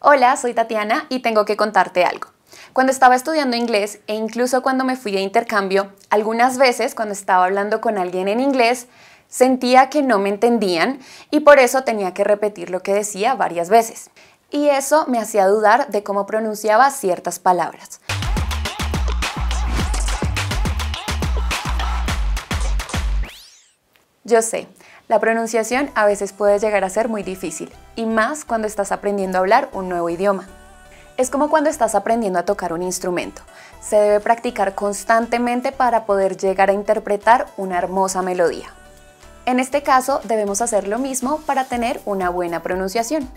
Hola, soy Tatiana y tengo que contarte algo. Cuando estaba estudiando inglés e incluso cuando me fui de intercambio, algunas veces cuando estaba hablando con alguien en inglés, sentía que no me entendían y por eso tenía que repetir lo que decía varias veces. Y eso me hacía dudar de cómo pronunciaba ciertas palabras. Yo sé, la pronunciación a veces puede llegar a ser muy difícil, y más cuando estás aprendiendo a hablar un nuevo idioma. Es como cuando estás aprendiendo a tocar un instrumento. Se debe practicar constantemente para poder llegar a interpretar una hermosa melodía. En este caso, debemos hacer lo mismo para tener una buena pronunciación.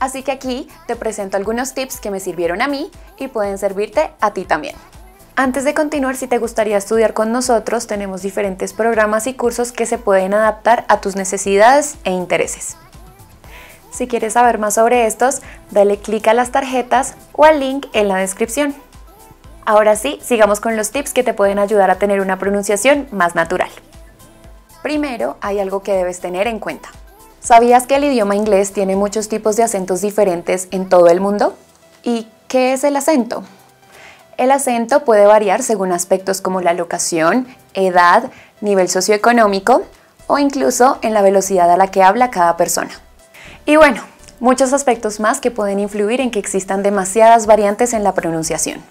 Así que aquí te presento algunos tips que me sirvieron a mí y pueden servirte a ti también. Antes de continuar, si te gustaría estudiar con nosotros, tenemos diferentes programas y cursos que se pueden adaptar a tus necesidades e intereses. Si quieres saber más sobre estos, dale clic a las tarjetas o al link en la descripción. Ahora sí, sigamos con los tips que te pueden ayudar a tener una pronunciación más natural. Primero, hay algo que debes tener en cuenta. ¿Sabías que el idioma inglés tiene muchos tipos de acentos diferentes en todo el mundo? ¿Y qué es el acento? El acento puede variar según aspectos como la locación, edad, nivel socioeconómico o incluso en la velocidad a la que habla cada persona. Y bueno, muchos aspectos más que pueden influir en que existan demasiadas variantes en la pronunciación.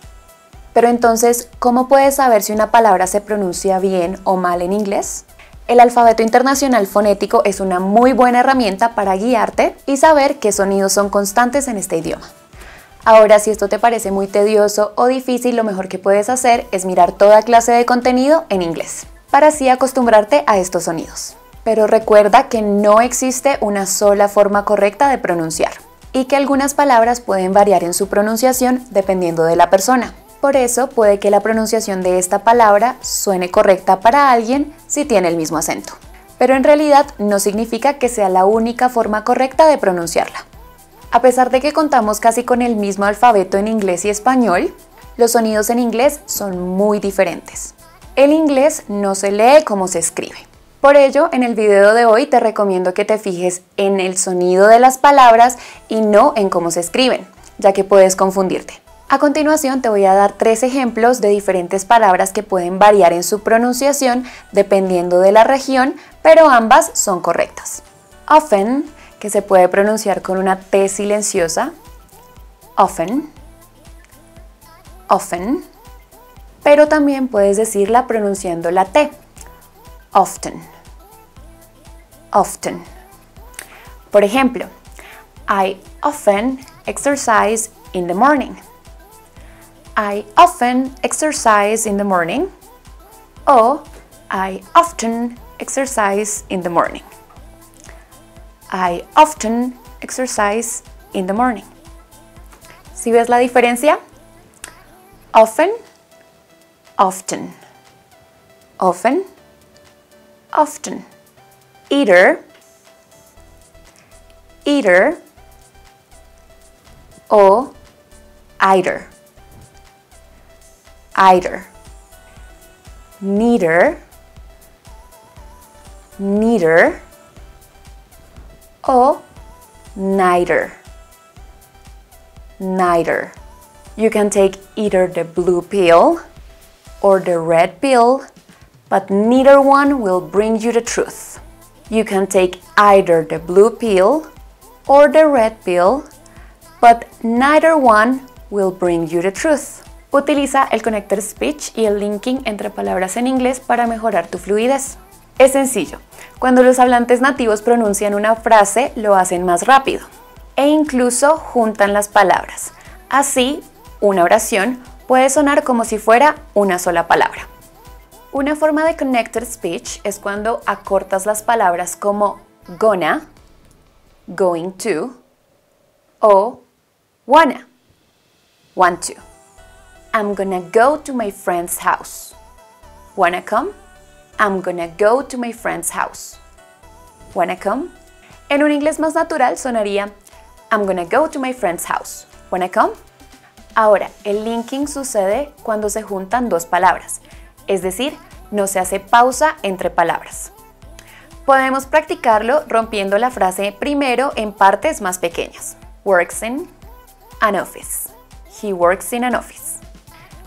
Pero entonces, ¿cómo puedes saber si una palabra se pronuncia bien o mal en inglés? El alfabeto internacional fonético es una muy buena herramienta para guiarte y saber qué sonidos son constantes en este idioma. Ahora, si esto te parece muy tedioso o difícil, lo mejor que puedes hacer es mirar toda clase de contenido en inglés, para así acostumbrarte a estos sonidos. Pero recuerda que no existe una sola forma correcta de pronunciar y que algunas palabras pueden variar en su pronunciación dependiendo de la persona. Por eso puede que la pronunciación de esta palabra suene correcta para alguien si tiene el mismo acento. Pero en realidad no significa que sea la única forma correcta de pronunciarla. A pesar de que contamos casi con el mismo alfabeto en inglés y español, los sonidos en inglés son muy diferentes. El inglés no se lee como se escribe. Por ello, en el video de hoy te recomiendo que te fijes en el sonido de las palabras y no en cómo se escriben, ya que puedes confundirte. A continuación te voy a dar tres ejemplos de diferentes palabras que pueden variar en su pronunciación dependiendo de la región, pero ambas son correctas. Often que se puede pronunciar con una T silenciosa, often, often, pero también puedes decirla pronunciando la T, often, often. Por ejemplo, I often exercise in the morning. I often exercise in the morning. O I often exercise in the morning. I often exercise in the morning. ¿Sí ves la diferencia? Often, often. Often, often. Either, either, or either. Either. Neither, neither or neither. Neither. You can take either the blue pill or the red pill, but neither one will bring you the truth. You can take either the blue pill or the red pill, but neither one will bring you the truth. Utiliza el connector speech y el linking entre palabras en inglés para mejorar tu fluidez. Es sencillo. Cuando los hablantes nativos pronuncian una frase, lo hacen más rápido e incluso juntan las palabras. Así, una oración puede sonar como si fuera una sola palabra. Una forma de connected speech es cuando acortas las palabras como gonna, going to o wanna, want to. I'm gonna go to my friend's house. Wanna come? I'm gonna go to my friend's house. Wanna come? En un inglés más natural sonaría I'm gonna go to my friend's house. Wanna come? Ahora, el linking sucede cuando se juntan dos palabras, es decir, no se hace pausa entre palabras. Podemos practicarlo rompiendo la frase primero en partes más pequeñas. works in an office. He works in an office.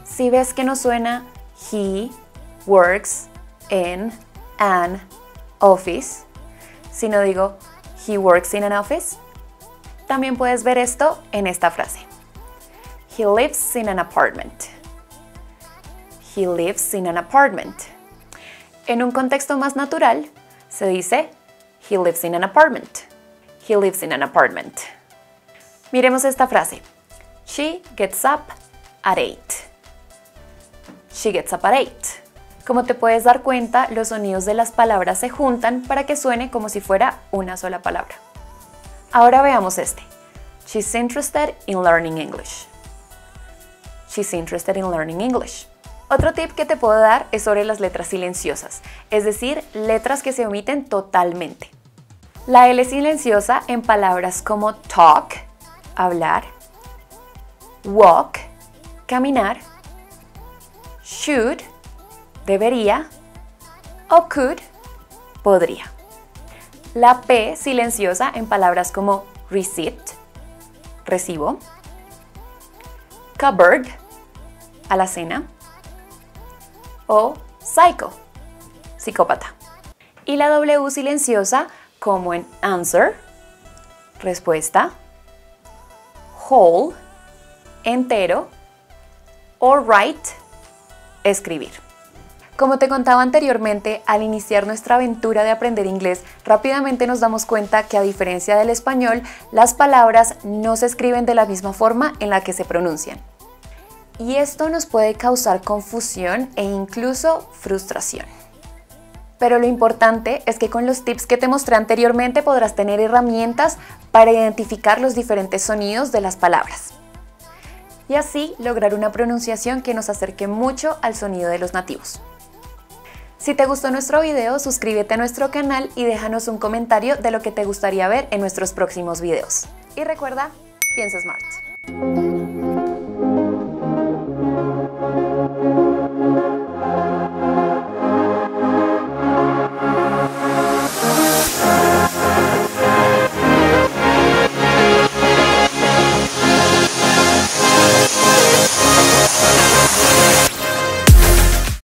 Si ves que no suena he works in an office, sino digo he works in an office, también puedes ver esto en esta frase. He lives in an apartment. He lives in an apartment. En un contexto más natural, se dice He lives in an apartment. He lives in an apartment. Miremos esta frase. She gets up at 8. She gets up at 8. Como te puedes dar cuenta, los sonidos de las palabras se juntan para que suene como si fuera una sola palabra. Ahora veamos este. She's interested in learning English. She's interested in learning English. Otro tip que te puedo dar es sobre las letras silenciosas, es decir, letras que se omiten totalmente. La L silenciosa en palabras como talk, hablar, walk, caminar, should, debería, o could, podría. La P silenciosa en palabras como receipt, recibo, cupboard, alacena, o psycho, psicópata. Y la W silenciosa como en answer, respuesta, whole, entero, o write, escribir. Como te contaba anteriormente, al iniciar nuestra aventura de aprender inglés, rápidamente nos damos cuenta que a diferencia del español, las palabras no se escriben de la misma forma en la que se pronuncian y esto nos puede causar confusión e incluso frustración. Pero lo importante es que con los tips que te mostré anteriormente podrás tener herramientas para identificar los diferentes sonidos de las palabras. Y así lograr una pronunciación que nos acerque mucho al sonido de los nativos. Si te gustó nuestro video, suscríbete a nuestro canal y déjanos un comentario de lo que te gustaría ver en nuestros próximos videos. Y recuerda, piensa smart.